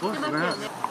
そうですね。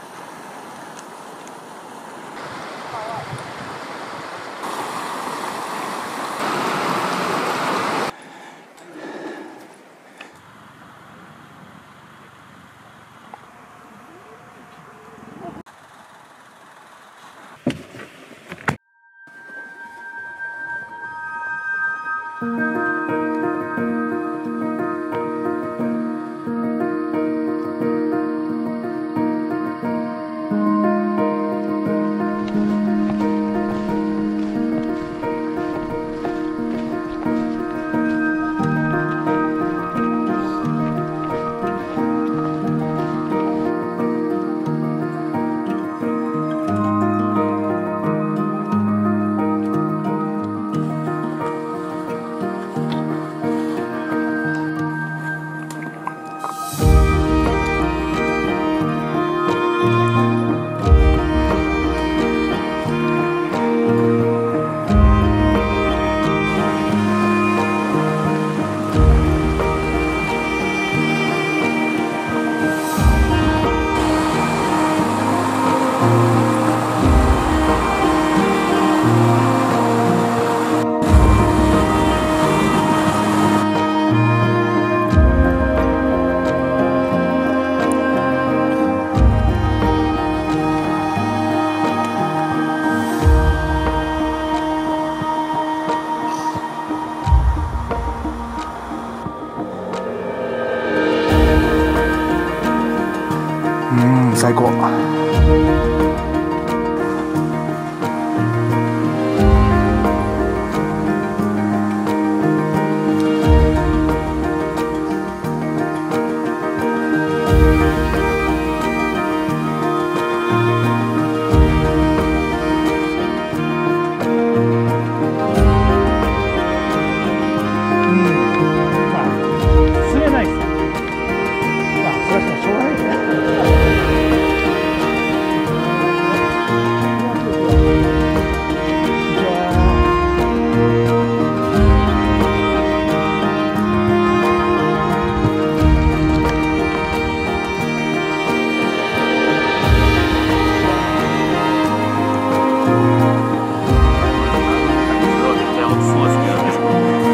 Thank you.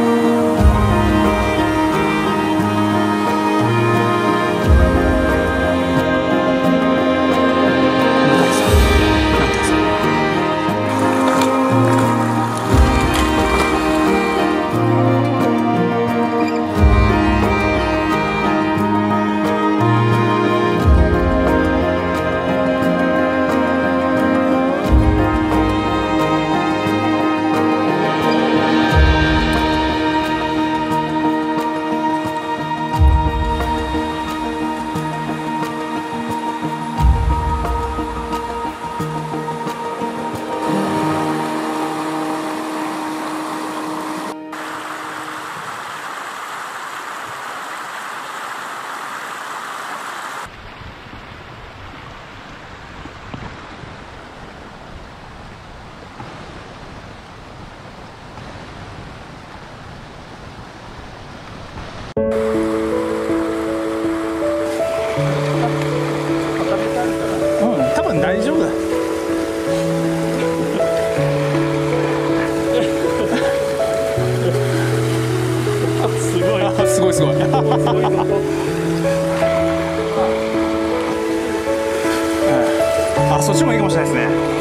しれないですね。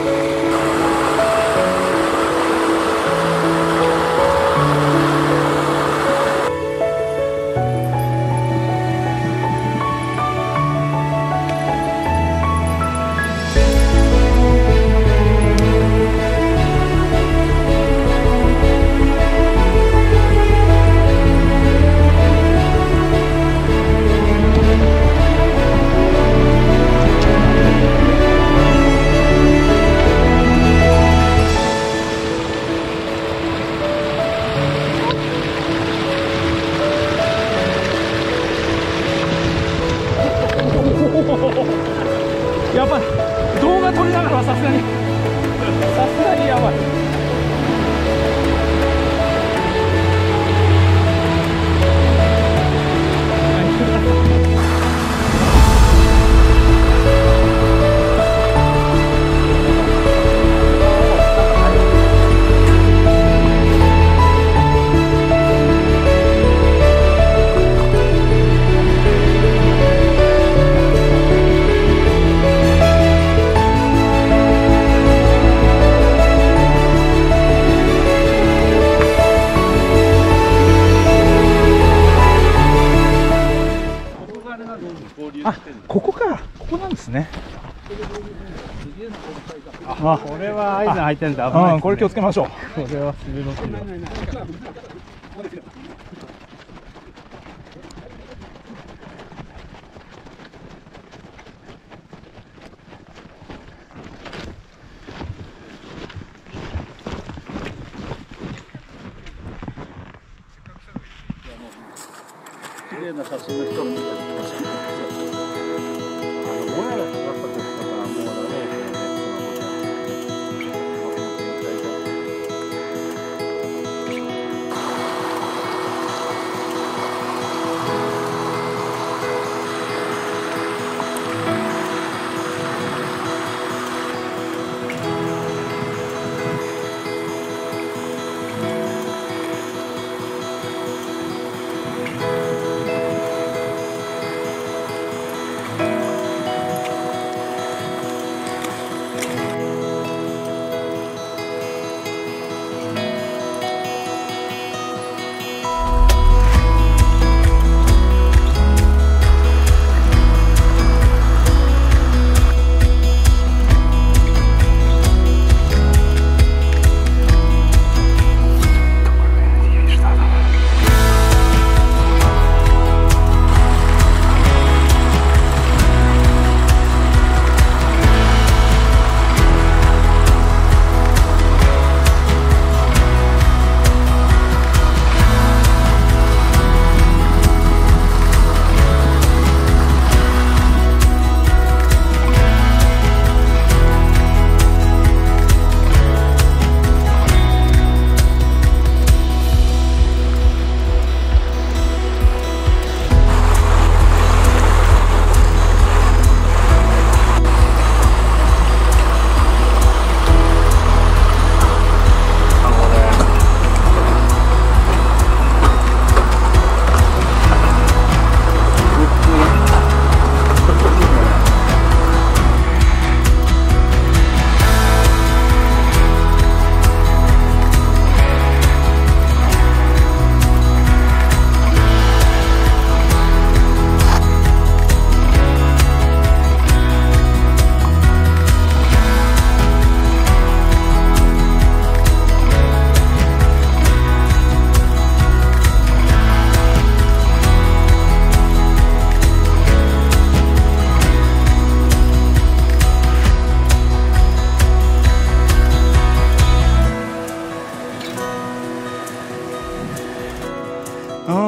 あこれはアイゼン入ってるんで危ないですね。うんこれ気をつけましょう。これは。滑のきだ綺麗な写真の人も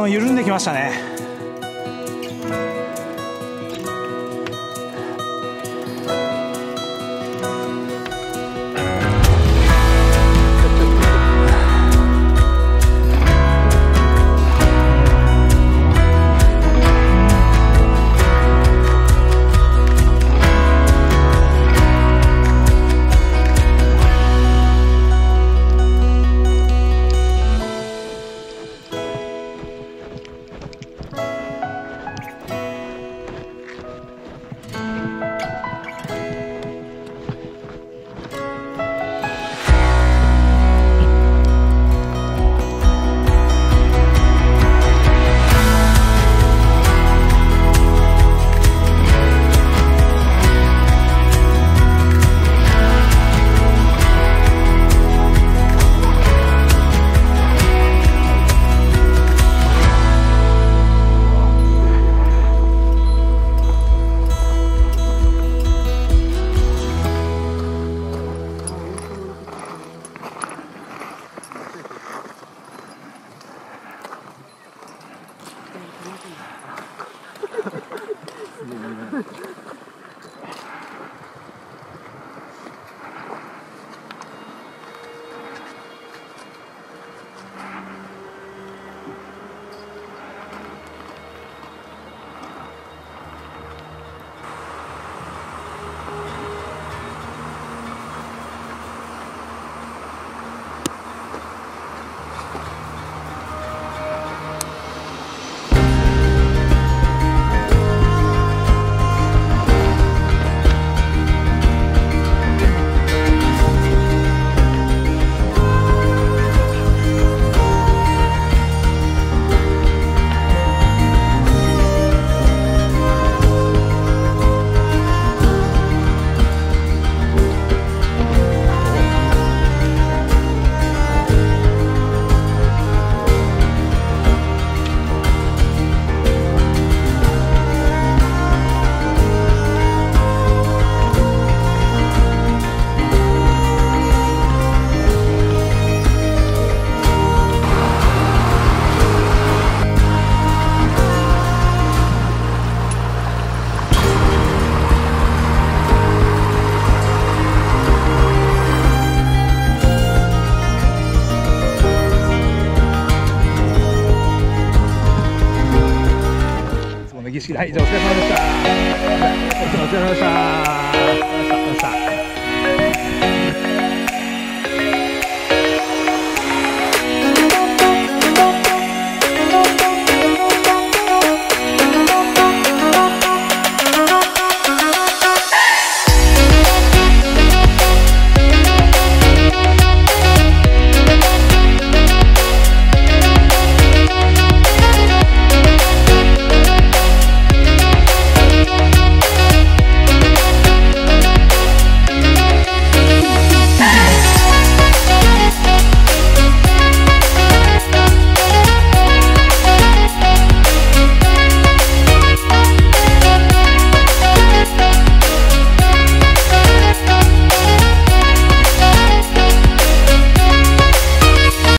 緩んできましたね。はいじゃあお疲れ様でした。お疲れ様でした。